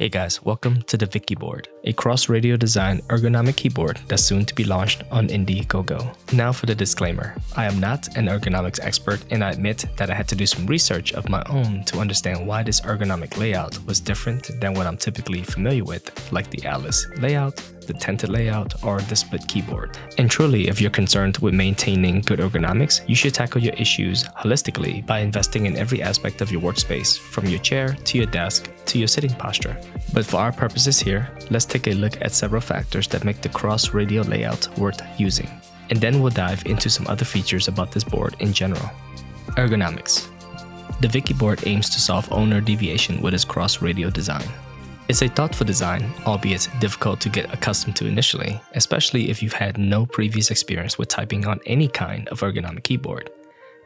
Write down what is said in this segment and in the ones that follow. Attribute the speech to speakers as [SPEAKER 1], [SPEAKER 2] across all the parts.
[SPEAKER 1] Hey guys, welcome to the Vicky board, a cross radial design ergonomic keyboard that's soon to be launched on Indiegogo. Now for the disclaimer. I am not an ergonomics expert and I admit that I had to do some research of my own to understand why this ergonomic layout was different than what I'm typically familiar with, like the Alice layout, the tented layout, or the split keyboard. And truly, if you're concerned with maintaining good ergonomics, you should tackle your issues holistically by investing in every aspect of your workspace, from your chair to your desk to your sitting posture. But for our purposes here, let's take a look at several factors that make the cross radial layout worth using. And then we'll dive into some other features about this board in general. Ergonomics. The Vicky board aims to solve ulnar deviation with its cross radial design. It's a thoughtful design, albeit difficult to get accustomed to initially, especially if you've had no previous experience with typing on any kind of ergonomic keyboard.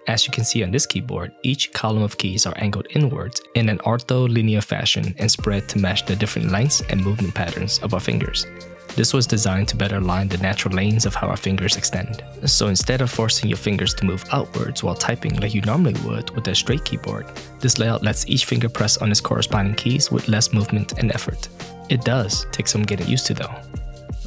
[SPEAKER 1] As you can see on this keyboard, each column of keys are angled inwards in an ortholinear fashion and spread to match the different lengths and movement patterns of our fingers. This was designed to better align the natural lanes of how our fingers extend. So instead of forcing your fingers to move outwards while typing like you normally would with a straight keyboard, this layout lets each finger press on its corresponding keys with less movement and effort. It does take some getting used to though.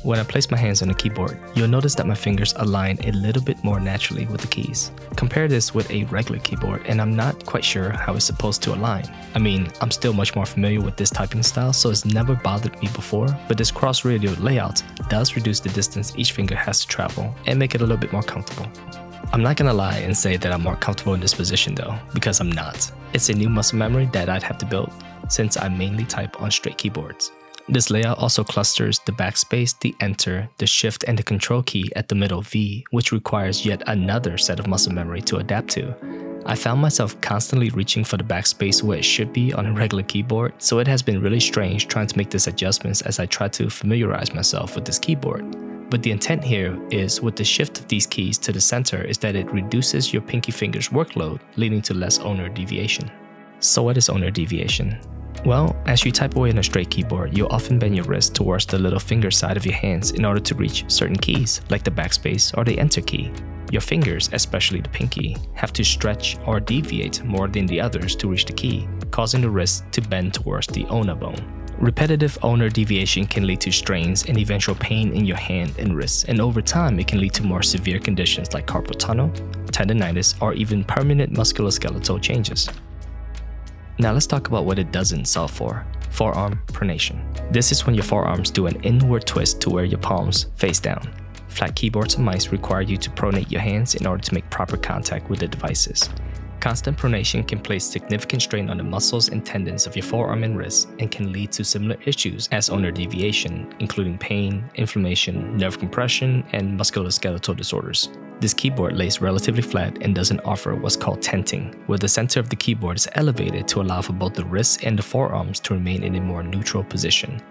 [SPEAKER 1] When I place my hands on the keyboard, you'll notice that my fingers align a little bit more naturally with the keys. Compare this with a regular keyboard and I'm not quite sure how it's supposed to align. I mean, I'm still much more familiar with this typing style so it's never bothered me before, but this cross radial layout does reduce the distance each finger has to travel and make it a little bit more comfortable. I'm not gonna lie and say that I'm more comfortable in this position though, because I'm not. It's a new muscle memory that I'd have to build since I mainly type on straight keyboards. This layout also clusters the backspace, the enter, the shift, and the control key at the middle V, which requires yet another set of muscle memory to adapt to. I found myself constantly reaching for the backspace where it should be on a regular keyboard, so it has been really strange trying to make these adjustments as I try to familiarize myself with this keyboard. But the intent here is with the shift of these keys to the center is that it reduces your pinky finger's workload, leading to less ulnar deviation. So what is ulnar deviation? Well, as you type away on a straight keyboard, you'll often bend your wrist towards the little finger side of your hands in order to reach certain keys, like the backspace or the enter key. Your fingers, especially the pinky, have to stretch or deviate more than the others to reach the key, causing the wrist to bend towards the ulna bone. Repetitive ulnar deviation can lead to strains and eventual pain in your hand and wrist, and over time it can lead to more severe conditions like carpal tunnel, tendonitis, or even permanent musculoskeletal changes. Now let's talk about what it doesn't solve for. Forearm pronation. This is when your forearms do an inward twist to where your palms face down. Flat keyboards and mice require you to pronate your hands in order to make proper contact with the devices. Constant pronation can place significant strain on the muscles and tendons of your forearm and wrist and can lead to similar issues as ulnar deviation, including pain, inflammation, nerve compression, and musculoskeletal disorders. This keyboard lays relatively flat and doesn't offer what's called tenting, where the center of the keyboard is elevated to allow for both the wrists and the forearms to remain in a more neutral position.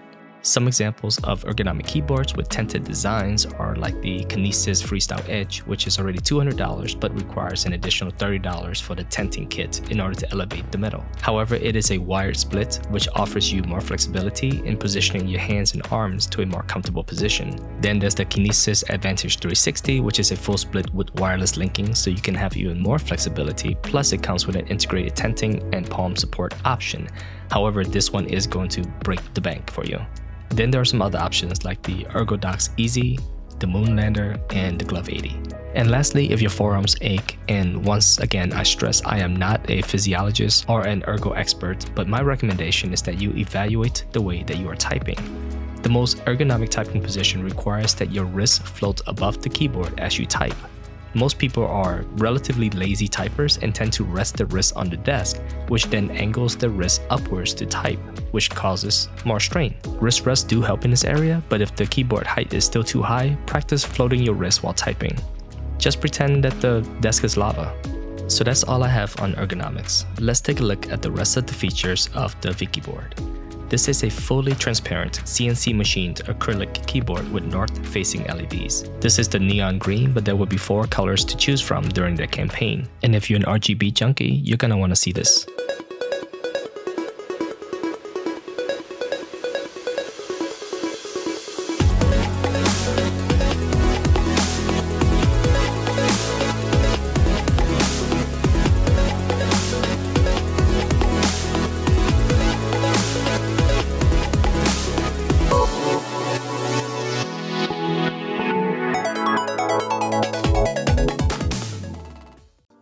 [SPEAKER 1] Some examples of ergonomic keyboards with tented designs are like the Kinesis Freestyle Edge, which is already $200 but requires an additional $30 for the tenting kit in order to elevate the metal. However, it is a wired split, which offers you more flexibility in positioning your hands and arms to a more comfortable position. Then there's the Kinesis Advantage 360, which is a full split with wireless linking so you can have even more flexibility, plus it comes with an integrated tenting and palm support option. However, this one is going to break the bank for you. Then there are some other options like the ErgoDox EZ, the Moonlander, and the Glove 80. And lastly, if your forearms ache, and once again I stress I am not a physiologist or an ergo expert, but my recommendation is that you evaluate the way that you are typing. The most ergonomic typing position requires that your wrists float above the keyboard as you type. Most people are relatively lazy typers and tend to rest their wrists on the desk, which then angles their wrists upwards to type, which causes more strain. Wrist rests do help in this area, but if the keyboard height is still too high, practice floating your wrist while typing. Just pretend that the desk is lava. So that's all I have on ergonomics. Let's take a look at the rest of the features of the Vicky board. This is a fully transparent CNC machined acrylic keyboard with north-facing LEDs. This is the neon green, but there will be four colors to choose from during the campaign. And if you're an RGB junkie, you're gonna wanna see this.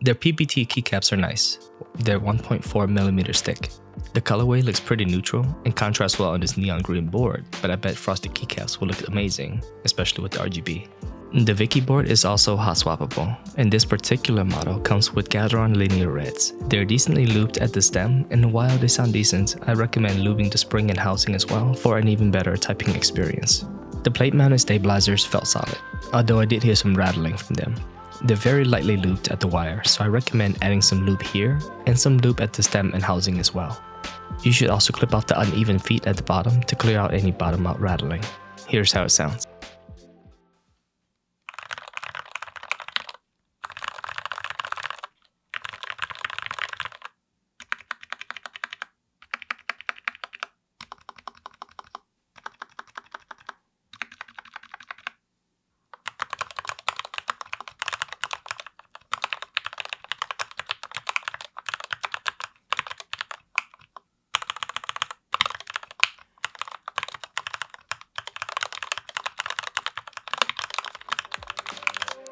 [SPEAKER 1] Their PBT keycaps are nice. They're 1.4mm thick. The colorway looks pretty neutral and contrasts well on this neon green board, but I bet frosted keycaps will look amazing, especially with the RGB. The Vicky board is also hot swappable, and this particular model comes with Gateron linear reds. They're decently lubed at the stem, and while they sound decent, I recommend lubing the spring and housing as well for an even better typing experience. The plate mounted stabilizers felt solid, although I did hear some rattling from them. They're very lightly lubed at the wire, so I recommend adding some lube here and some lube at the stem and housing as well. You should also clip off the uneven feet at the bottom to clear out any bottom out rattling. Here's how it sounds.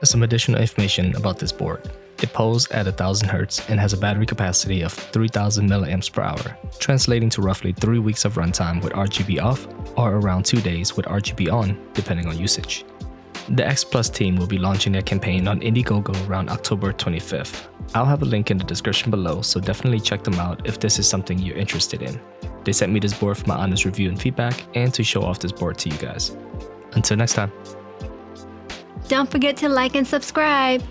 [SPEAKER 1] Some additional information about this board. It polls at 1000 Hz and has a battery capacity of 3000 mAh per hour, translating to roughly 3 weeks of runtime with RGB off or around 2 days with RGB on, depending on usage. The X Plus team will be launching their campaign on Indiegogo around October 25th. I'll have a link in the description below, so definitely check them out if this is something you're interested in. They sent me this board for my honest review and feedback, and to show off this board to you guys. Until next time.
[SPEAKER 2] Don't forget to like and subscribe.